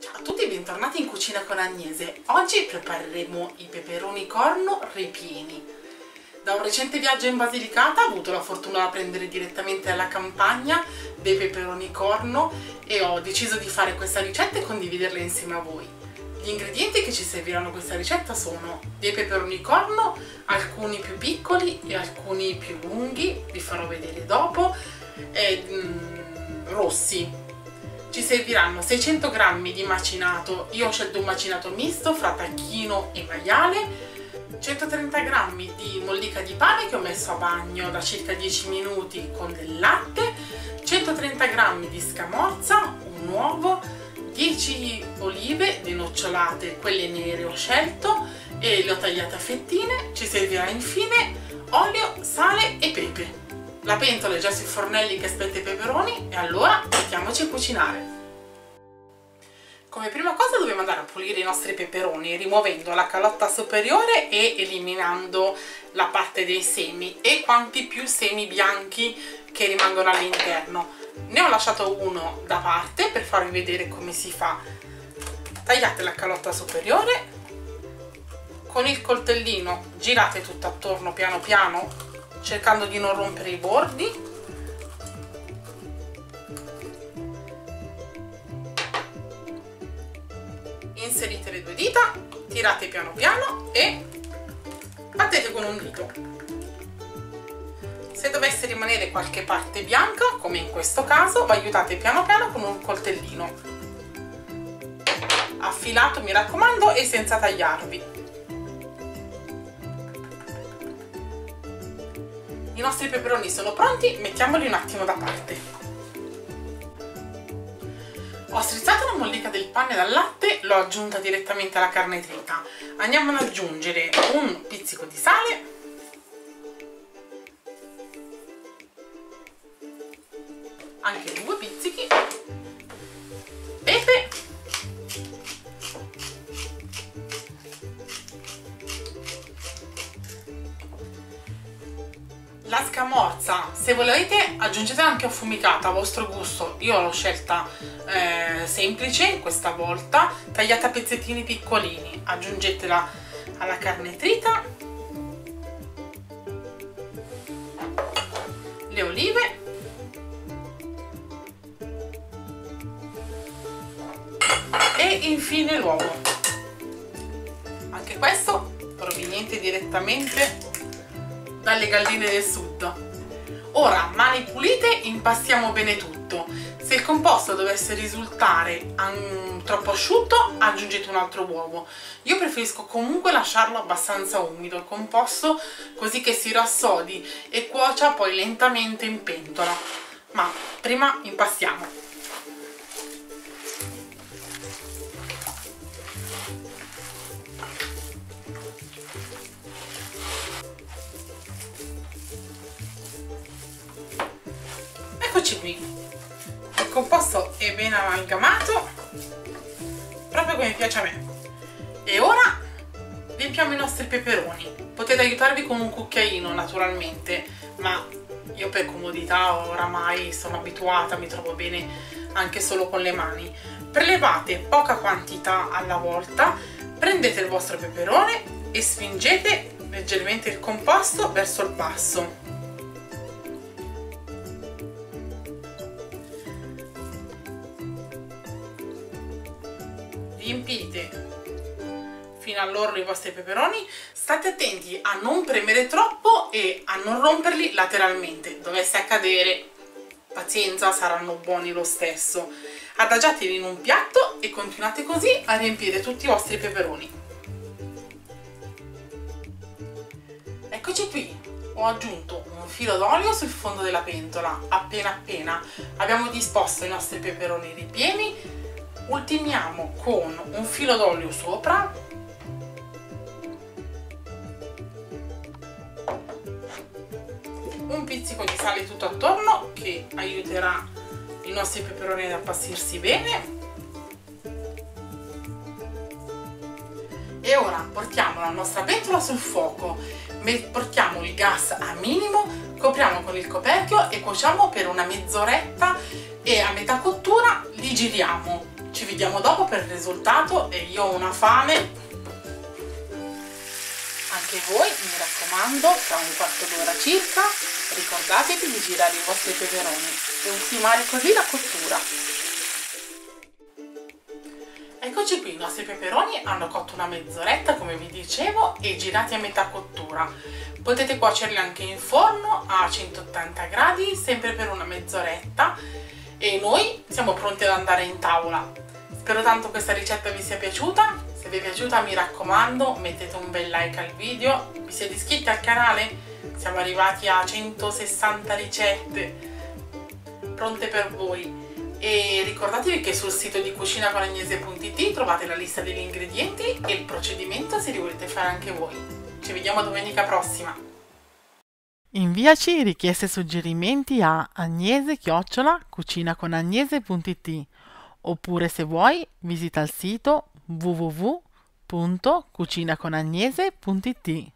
Ciao a tutti e bentornati in Cucina con Agnese. Oggi prepareremo i peperoni corno ripieni. Da un recente viaggio in Basilicata ho avuto la fortuna di prendere direttamente dalla campagna dei peperoni corno e ho deciso di fare questa ricetta e condividerla insieme a voi. Gli ingredienti che ci serviranno a questa ricetta sono dei peperoni corno, alcuni più piccoli e alcuni più lunghi, vi farò vedere dopo, e, mm, rossi, ci serviranno 600 g di macinato, io ho scelto un macinato misto fra tacchino e maiale, 130 g di mollica di pane che ho messo a bagno da circa 10 minuti con del latte, 130 g di scamorza, un uovo, 10 olive denocciolate, quelle nere ho scelto e le ho tagliate a fettine, ci servirà infine olio. La pentola è già sui fornelli che aspetta i peperoni e allora mettiamoci a cucinare. Come prima cosa dobbiamo andare a pulire i nostri peperoni rimuovendo la calotta superiore e eliminando la parte dei semi e quanti più semi bianchi che rimangono all'interno. Ne ho lasciato uno da parte per farvi vedere come si fa. Tagliate la calotta superiore, con il coltellino girate tutto attorno piano piano cercando di non rompere i bordi. Inserite le due dita tirate piano piano e battete con un dito. Se dovesse rimanere qualche parte bianca come in questo caso vi aiutate piano piano con un coltellino. Affilato mi raccomando e senza tagliarvi i nostri peperoni sono pronti mettiamoli un attimo da parte. Ho strizzato la mollica del pane dal latte l'ho aggiunta direttamente alla carne trita. Andiamo ad aggiungere un pizzico di sale. Anche due pizzichi la scamorza se volete aggiungetela anche affumicata a vostro gusto. Io l'ho scelta eh, semplice questa volta tagliata a pezzettini piccolini. Aggiungetela alla carne trita. Le olive. E infine l'uovo. Anche questo proveniente direttamente dalle galline del sud. Ora, mani pulite, impastiamo bene tutto. Se il composto dovesse risultare um, troppo asciutto, aggiungete un altro uovo. Io preferisco comunque lasciarlo abbastanza umido il composto, così che si rassodi e cuocia poi lentamente in pentola. Ma prima impastiamo. Eccoci qui. Il composto è ben amalgamato proprio come piace a me. E ora riempiamo i nostri peperoni. Potete aiutarvi con un cucchiaino naturalmente ma io per comodità oramai sono abituata mi trovo bene anche solo con le mani. Prelevate poca quantità alla volta prendete il vostro peperone e spingete leggermente il composto verso il basso riempite fino all'orlo i vostri peperoni state attenti a non premere troppo e a non romperli lateralmente. Dovesse accadere pazienza saranno buoni lo stesso. Adagiateli in un piatto e continuate così a riempire tutti i vostri peperoni. Eccoci qui. Ho aggiunto un filo d'olio sul fondo della pentola. Appena appena abbiamo disposto i nostri peperoni ripieni ultimiamo con un filo d'olio sopra. Un pizzico di sale tutto attorno che aiuterà i nostri peperoni ad appassirsi bene. E ora portiamo la nostra pentola sul fuoco. Portiamo il gas a minimo copriamo con il coperchio e cuociamo per una mezz'oretta. E a metà cottura li giriamo Ci vediamo dopo per il risultato e io ho una fame. Anche voi, mi raccomando, tra un quarto d'ora circa, ricordatevi di girare i vostri peperoni e ultimare così la cottura. Eccoci qui, i nostri peperoni hanno cotto una mezz'oretta come vi dicevo e girati a metà cottura. Potete cuocerli anche in forno a 180 gradi, sempre per una mezz'oretta e noi siamo pronti ad andare in tavola. Spero tanto questa ricetta vi sia piaciuta, se vi è piaciuta mi raccomando mettete un bel like al video, vi siete iscritti al canale? Siamo arrivati a 160 ricette pronte per voi e ricordatevi che sul sito di cucinaconagnese.it trovate la lista degli ingredienti e il procedimento se li volete fare anche voi. Ci vediamo domenica prossima! Inviaci richieste e suggerimenti a agnese-cucinaconagnese.it oppure se vuoi visita il sito www.cucinaconagnese.it